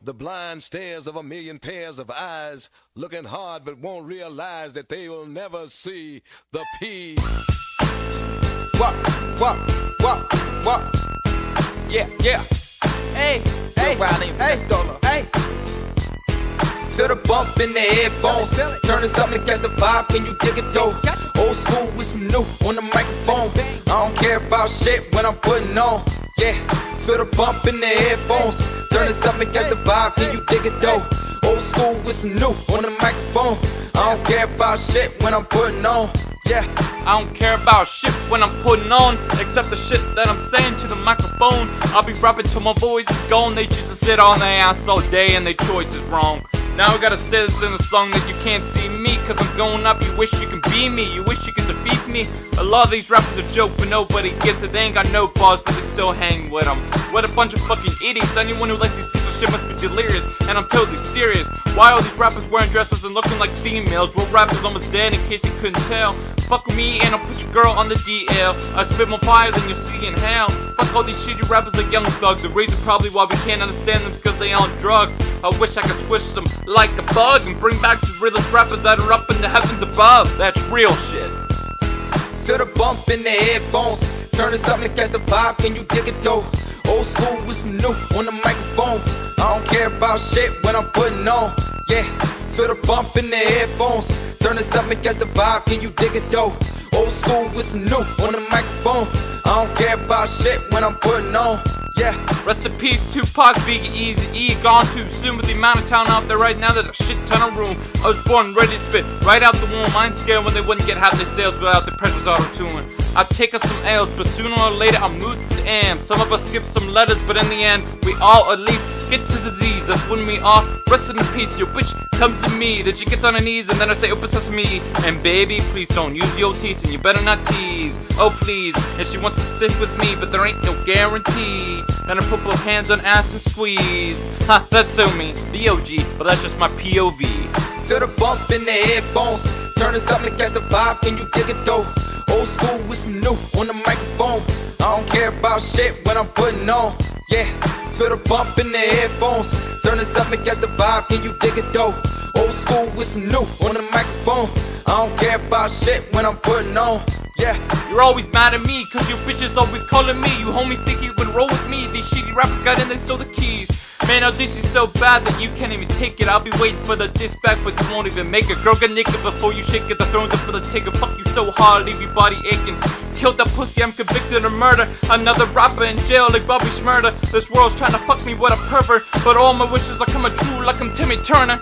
The blind stares of a million pairs of eyes, looking hard but won't realize that they will never see the P. What, what, what, what? Yeah, yeah. Hey, hey, hey, hey. Feel the bump in the headphones. Turn this up and catch the vibe. Can you dig it though? Old school with some new on the microphone. I don't care about shit when I'm putting on. Yeah, feel the bump in the headphones. Turn this up catch the vibe. Can you dig it though? Old school with some new on the microphone. I don't care about shit when I'm putting on. Yeah. I don't care about shit when I'm putting on, except the shit that I'm saying to the microphone. I'll be rapping till my voice is gone. They choose to sit on their ass all day and their choice is wrong. Now I gotta say this in a song that you can't see me, cause I'm going up. You wish you can be me, you wish you could defeat me. A lot of these rappers are joke, but nobody gets it. They ain't got no bars, but they still hang with them. What a bunch of fucking idiots. Anyone who likes these pieces of shit must be delirious, and I'm totally serious. Why are these rappers wearing dresses and looking like females? Real rappers almost dead in case you couldn't tell. Fuck with me and I'll put your girl on the DL. I spit more fire than you'll see in hell. Fuck all these shitty rappers like young thugs. The reason probably why we can't understand them is cause they on drugs. I wish I could switch them like a bug and bring back the realest rappers that are up in the heavens above. That's real shit. Feel the bump in the headphones. Turn this up and catch the vibe. Can you dig it though? Old school with some new on the microphone. I don't care about shit when I'm putting on. Yeah, feel the bump in the headphones. Turn this up and catch the vibe. Can you dig it though? Old school with some new on the microphone. I don't care about shit when I'm putting on. Yeah. Rest in peace, Tupac, Biggie, Easy E. Gone too soon with the amount of town out there right now. There's a shit ton of room. I was born ready to spit right out the womb. I ain't scared when they wouldn't get half their sales without the pressure's auto tune. I've taken some L's, but sooner or later I'll move to the M. Some of us skip some letters, but in the end, we all at least get to the Z's. That's when we all rest in peace. Your bitch comes to me, then she gets on her knees, and then I say, open sesame. And baby, please don't use your teeth, and you better not tease. Oh please, and she wants to stick with me, but there ain't no guarantee. Then I put both hands on ass and squeeze. Ha, that's so me, the OG, but that's just my POV. Feel the bump in the headphones. Turn this up and catch the vibe. Can you dig it though? Old school with some new on the microphone. I don't care about shit when I'm putting on. Yeah, feel the bump in the headphones. Turn this up and catch the vibe. Can you dig it though? Old school with some new on the microphone. I don't care about shit when I'm putting on. Yeah. You're always mad at me, cause your bitches always calling me. You homies think you roll with me. These shitty rappers got in, they stole the keys. Man, now this is so bad that you can't even take it. I'll be waiting for the disc back, but you won't even make it. Girl, get naked before you shake it. The thrones up for the taker. Fuck you so hard, leave your body aching. Killed that pussy, I'm convicted of murder. Another rapper in jail like Bobby Shmurda. This world's trying to fuck me with a pervert, but all my wishes are coming true like I'm Timmy Turner.